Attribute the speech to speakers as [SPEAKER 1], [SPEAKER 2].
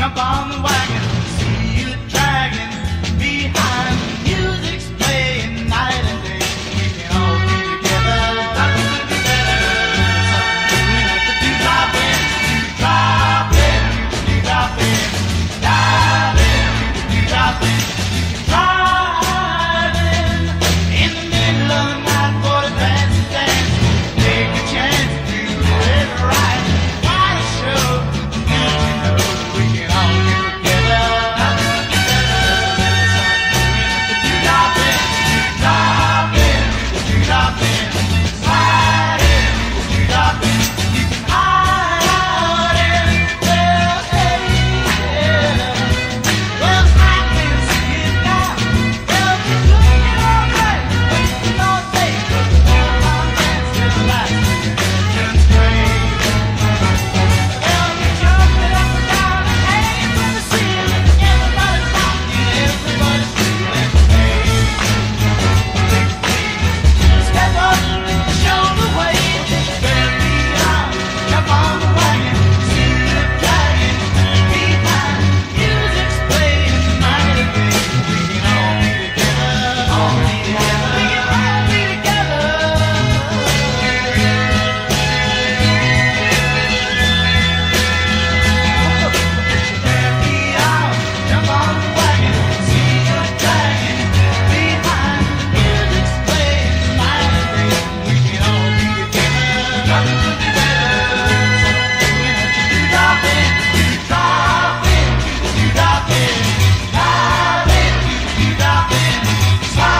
[SPEAKER 1] jump on the wagon. Fly!